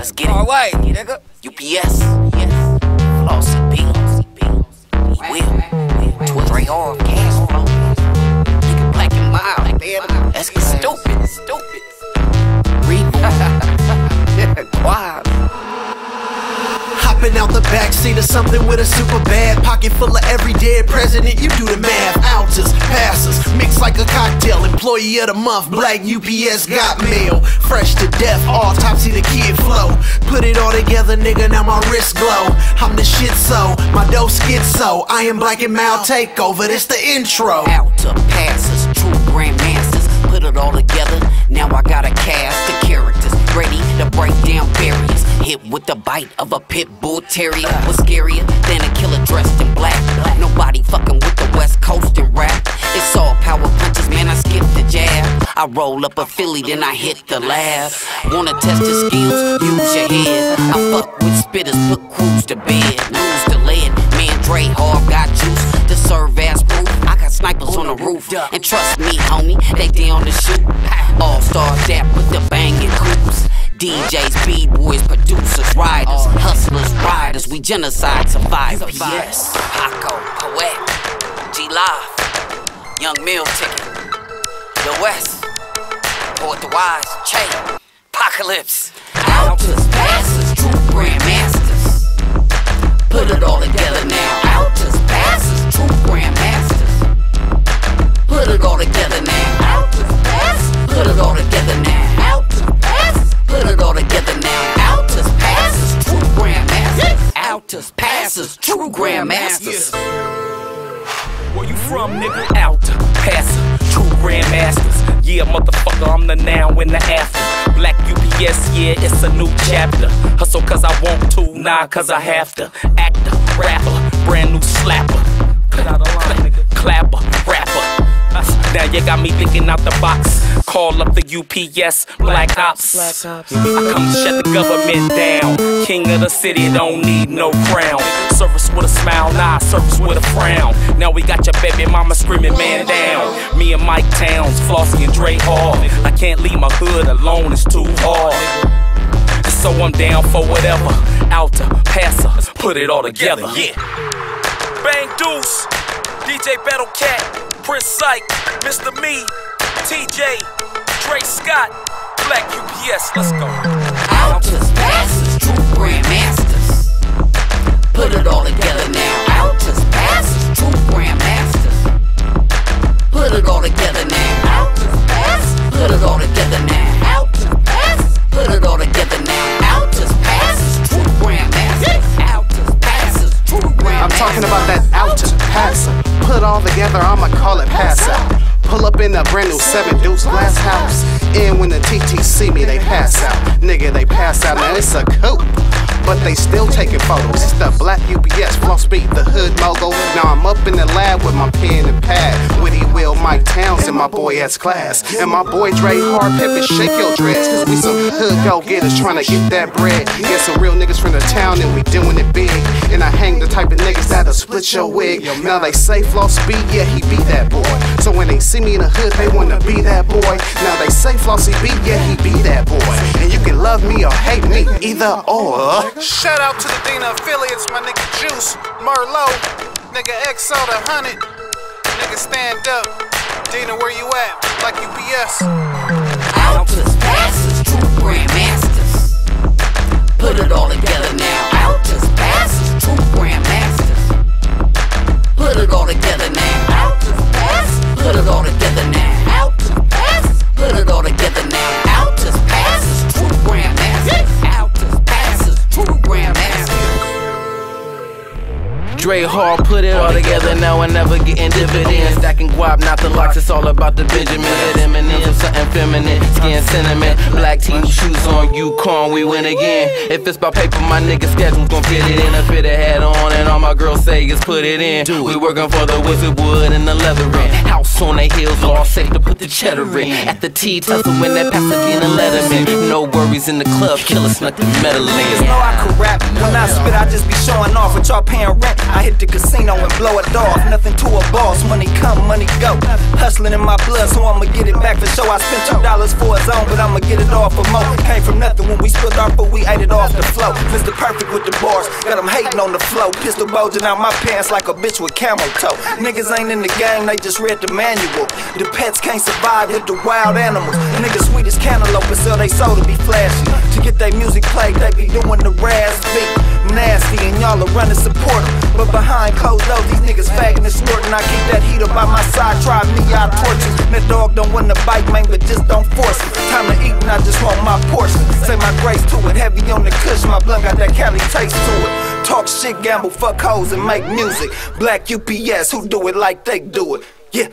Let's get it. All right, nigga. UPS. Yes. Flossy B. We will. Twist Dre Harv. Cash flow. Nigga black and mild. That's stupid. Stupid. Read. Quiet. Hopping out the backseat of something with a super bad pocket full of every dead president. You do the math. Ounces, passes, mixed like a cocktail. Employee of the month, black UPS got mail. Fresh to death, autopsy the kid flow. Put it all together, nigga. Now my wrist glow. I'm the shit so, my dough schizo. I am black and mild takeover. This the intro. Out passes, true grandmasters. Put it all together. Now I got a cast of characters ready to break down barriers. Hit with the bite of a pit bull terrier. Was scarier than a killer dressed in black. Nobody fucking with the West Coast and rap. It's all power punches, man. I skip the jab. I roll up a Philly, then I hit the lab. Wanna test your skills? Use your head. I fuck with spitters, put crews to bed. Lose the lead, man. Dre Harv got juice to serve snipers on the roof, and trust me, homie, they down to shoot. All stars that with the banging coops. DJs, B-boys, producers, riders, hustlers, riders, we genocide survivors. Yes, Paco, Poet, G-Live, Young Mill Ticket, The West, Poet the Wise, Che, Apocalypse, Alters, Passes, True Grandmasters. Put it all together now. Alters, Passes, True Grandmasters. Put it all together now. Put it all together now. Alters, Passes, True Grandmasters. Alters, Passes, True Grandmasters. Where you from, nigga? Alta, Pasa, true grandmasters. Yeah, motherfucker, I'm the now and the after. Black UPS, yeah, it's a new chapter. Hustle cause I want to, nah, cause I have to. Actor, rapper, brand new slapper. Cut out a line, nigga. Clapper, you got me thinking out the box. Call up the UPS, Black Ops. I come to shut the government down. King of the city, don't need no crown. Service with a smile, nah, service with a frown. Now we got your baby mama screaming, man down. Me and Mike Towns, Flossy and Dre Harv. I can't leave my hood alone, it's too hard. So I'm down for whatever. Alta, Pasa, put it all together, yeah. Bang Deuce, DJ Battle Cat, Prince Psych, Mr. Me, TJ, Dre Scott, Black UPS, let's go. Alters, passes, true grandmasters. Put it all together now. Alters, passes, true grandmasters. Put it all together now. Alters, passes, put it all together now. Alters, passes, put it all together now. Alters, passes, true grandmasters. Alters, passes, true grandmasters. I'm talking about that out to passer. Put all together, I'ma call in a brand new seven deuce glass house. And when the TT see me, they pass out. Nigga, they pass out. Now it's a coupe. But they still taking photos. It's the black UPS, Flossy B, the hood mogul. Now I'm up in the lab with my pen and pad. Witty Will, Mike Towns, and my boy S class. And my boy Dre Harv Pippin, shake your dreads. Cause we some hood go getters trying to get that bread. Get some real niggas from the town and we doing it big. And I hang the type of niggas that'll split your wig. Now they say Flossy B, yeah, he be that boy. So when they see me in the hood, they wanna be that boy. Now they say Flossy B, yeah, he be that boy. And you can love me or hate me, either or. Shout out to the Dina affiliates, my nigga Juice, Merlot, nigga XO the Hundred, nigga stand up. Dina, where you at? Like UPS. Alters, passes, true grandmasters. Put it all together put it all together now and never getting dividends. Stacking guap, not the locks, it's all about the Benjamin. Hit Eminem for something feminine, skin cinnamon. Black team shoes on Yukon, we win again. If it's about paper, my nigga schedule's gon' fit it in. I fit a hat on and all my girls say is put it in. We working for the wizard wood and the leather in. House on the hills, all safe to put the cheddar in. At the T, tussle when that Pasadena Letterman. No worries in the club, killer snuck the metal in. Niggas know I could rap. When I spit, I just be showing off. With y'all paying rent, I hit the casino and blow it off. Nothing to a boss, money come, money go. Hustling in my blood, so I'ma get it back for sure. I spent two dollars for a zone, but I'ma get it off for more. Came from nothing when we spilled our food, we ate it off the flow. Mr. Perfect with the bars, got them hating on the flow. Pistol bulging out my pants like a bitch with camel toe. Niggas ain't in the game, they just read the manual. The pets can't survive with the wild animals. Niggas sweet as cantaloupe and sell they soul to be flashy. To get their music played, they be doing the beat and y'all are running support. But behind closed doors, these niggas fagging and snorting. I keep that heater by my side, try me, I torture. That dog don't wanna bite, man, but just don't force it. Time to eat and I just want my portion. Say my grace to it, heavy on the cush, my blood got that Cali taste to it. Talk shit, gamble, fuck hoes, and make music. Black UPS, who do it like they do it. Yeah.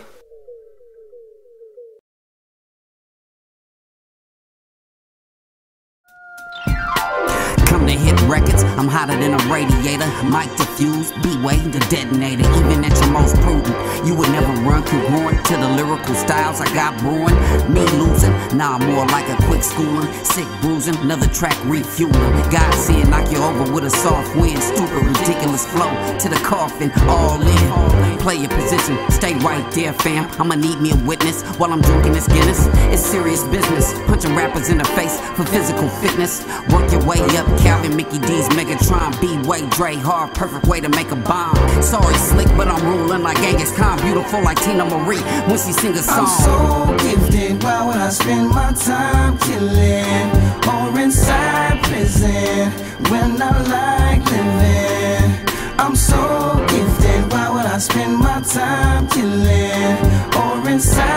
Records. I'm hotter than a radiator. Mic diffuse, B-way, the detonator. Even at your most prudent, you would never run congruent to the lyrical styles I got brewing. Me losing, nah, more like a quick schooling. Sick bruising, another track refueling. God seeing, knock you over with a soft wind. Stupid, ridiculous flow to the coffin, all in. Play your position, stay right there, fam. I'ma need me a witness while I'm drinking this Guinness. It's serious business, punching rappers in the face for physical fitness. Work your way up, Calvin, Mickey. D's Megatron, B-Way, Dre, Harv, perfect way to make a bomb. Sorry, slick, but I'm ruling like Genghis Khan, beautiful like Teena Marie when she sing a song. I'm so gifted, why would I spend my time killing or inside prison when I like living? I'm so gifted, why would I spend my time killing or inside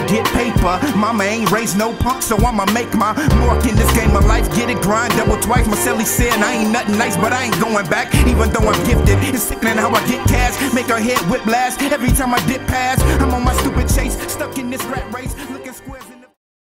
Gotta get paper. Mama ain't raised no punk, so I'ma make my mark in this game of life. Get it, grind double twice. My celly said I ain't nothing nice, but I ain't going back. Even though I'm gifted, it's sickening how I get cash. Make her head whip blast every time I dip past. I'm on my stupid chase, stuck in this rat race.